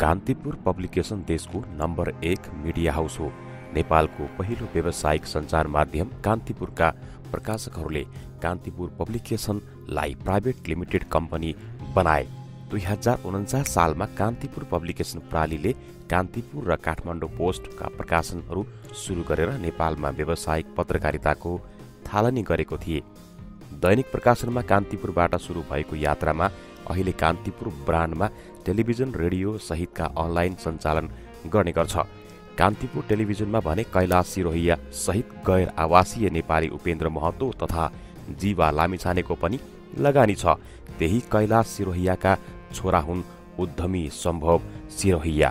Kantipur publication देशको number एक media house हो। नेपालको पहिलो व्यावसायिक सञ्चार माध्यम कान्तिपुरका प्रकाशकहरूले कान्तिपुर पब्लिकेसनलाई प्राइभेट लिमिटेड कम्पनी बनाए। दुई हजार उन्चास सालमा कान्तिपुर पब्लिकेसन प्रणालीले कान्तिपुर र काठमाडौँ पोस्टका प्रकाशनहरू सुरु गरेर नेपालमा व्यावसायिक पत्रकारिताको थालनी गरेको थिए। दैनिक प्रकाशनमा कान्तिपुरबाट सुरु भएको यात्रामा अहिले कान्तिपुर ब्रान्डमा टेलिभिजन रेडियो सहितका अनलाइन सञ्चालन गर्ने गर्छ। कान्तिपुर टेलिभिजनमा भने कैलाश सिरोहिया सहित गैर आवासीय नेपाली उपेन्द्र महतो तथा जीवा लामिछानेको पनि लगानी छ। त्यही कैलाश सिरोहियाका छोरा हुन् उद्यमी सम्भव सिरोहिया।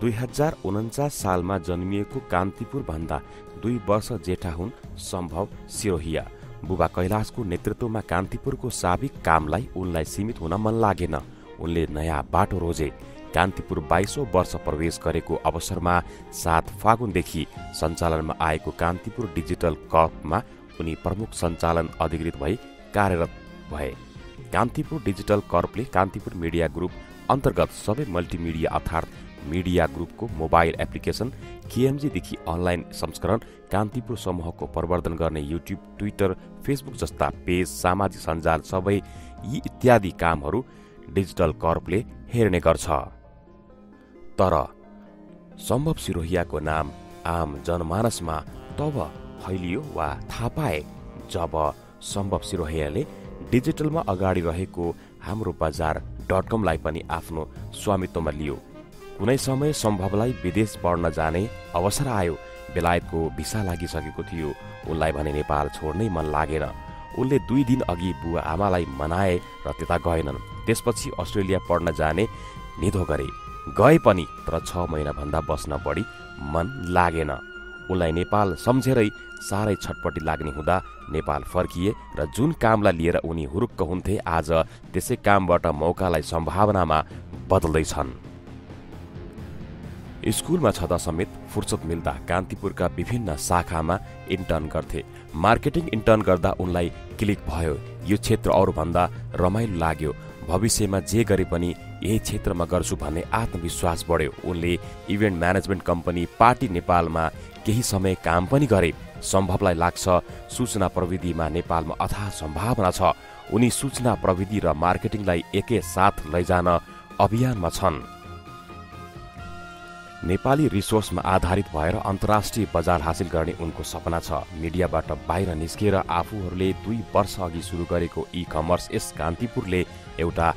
दुई हजार उन्चास सालमा जन्मिएको कान्तिपुर भन्दा दुई वर्ष जेठा हुन् सम्भव सिरोहिया। बुबा कैलाशको नेतृत्वमा कान्तिपुरको साबिक कामलाई उनलाई सीमित हुन मन लागेन। उनले नयाँ बाटो रोजे कान्तिपुर बाइसौँ वर्ष प्रवेश गरेको अवसरमा सात फागुनदेखि सञ्चालनमा आएको कान्तिपुर डिजिटल कर्पमा उनी प्रमुख सञ्चालन अधिकृत भई कार्यरत भए। कान्तिपुर डिजिटल कर्पले कान्तिपुर मिडिया ग्रुप अन्तर्गत सबै मल्टिमिडिया अर्थात् मिडिया ग्रुपको मोबाइल एप्लिकेसन केएमजीदेखि अनलाइन संस्करण कान्तिपुर समूहको प्रवर्धन गर्ने युट्युब ट्विटर फेसबुक जस्ता पेज सामाजिक सञ्जाल सबै यी इत्यादि कामहरू डिजिटल कर्पले हेर्ने गर्छ। तर सम्भव सिरोहियाको नाम आम जनमानसमा तब फैलियो वा थाहा पाए जब सम्भव सिरोहियाले डिजिटलमा अगाडि रहेको हाम्रो बजार डट कमलाई पनि आफ्नो स्वामित्वमा लियो। कुनै समय सम्भवलाई विदेश पढ्न जाने अवसर आयो बेलायतको भिसा लागिसकेको थियो। उनलाई भने नेपाल छोड्नै मन लागेन। उनले दुई दिन अघि बुवा आमालाई मनाए र त्यता गएनन्। त्यसपछि अस्ट्रेलिया पढ्न जाने निधो गरे। गए पनि तर छ महिनाभन्दा बस्न बढी मन लागेन। उनलाई नेपाल सम्झेरै साह्रै छटपट्टि लाग्ने हुँदा नेपाल फर्किए र जुन कामलाई लिएर उनी हुरुक्क हुन्थे आज त्यसै कामबाट मौकालाई सम्भावनामा बदल्दैछन्। स्कुलमा छँदा समेत फुर्सद मिल्दा कान्तिपुरका विभिन्न शाखामा इन्टर्न गर्थे। मार्केटिङ इन्टर्न गर्दा उनलाई क्लिक भयो। यो क्षेत्र अरूभन्दा रमाइलो लाग्यो। भविष्यमा जे गरे पनि यही क्षेत्रमा गर्छु भन्ने आत्मविश्वास बढ्यो। उनले इभेन्ट म्यानेजमेन्ट कम्पनी पार्टी नेपालमा केही समय काम पनि गरे। सम्भवलाई लाग्छ सूचना प्रविधिमा नेपालमा अथाह सम्भावना छ। उनी सूचना प्रविधि र मार्केटिङलाई एकै साथ लैजान अभियानमा छन्। नेपाली रिसोर्समा आधारित भएर अन्तर्राष्ट्रिय बजार हासिल गर्ने उनको सपना छ। मिडियाबाट बाहिर निस्किएर आफूहरूले दुई वर्ष अघि सुरु गरेको इ कमर्स यस कान्तिपुरले एउटा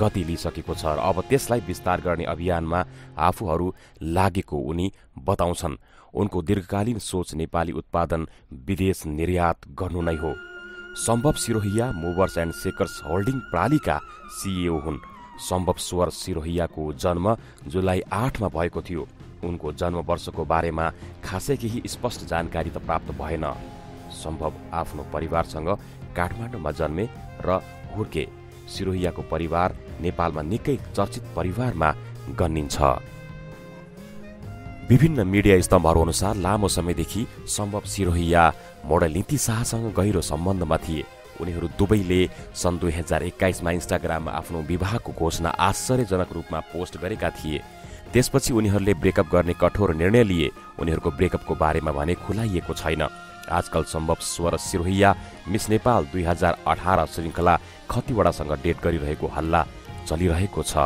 गति लिइसकेको छ र अब त्यसलाई विस्तार गर्ने अभियानमा आफूहरू लागेको उनी बताउँछन्। उनको दीर्घकालीन सोच नेपाली उत्पादन विदेश निर्यात गर्नु नै हो। Sambhav Sirohiya movers and shakers holding प्रालीका CEO हुन्। सम्भव स्वर सिरोहियाको जन्म जुलाई आठमा भएको थियो। उनको जन्म वर्षको बारेमा खासै केही स्पष्ट जानकारी त प्राप्त भएन। सम्भव आफ्नो परिवारसँग काठमाडौँमा जन्मे र हुर्के सिरोहियाको परिवार नेपालमा निकै चर्चित परिवारमा गनिन्छ। विभिन्न मिडिया स्तम्भहरू अनुसार लामो समयदेखि सम्भव सिरोहिया मोडल नीति शाहसँग गहिरो सम्बन्धमा थिए। उनीहरू दुवैले सन् दुई हजार एक्काइसमा इन्स्टाग्राममा आफ्नो विवाहको घोषणा आश्चर्यजनक रूपमा पोस्ट गरेका थिए। त्यसपछि उनीहरूले ब्रेकअप गर्ने कठोर निर्णय लिए। उनीहरूको ब्रेकअपको बारेमा भने खुलाइएको छैन। आजकल सम्भव स्वर सिरोहिया मिस नेपाल दुई हजार अठार श्रृङ्खला खतिवडासँग डेट गरिरहेको हल्ला चलिरहेको छ।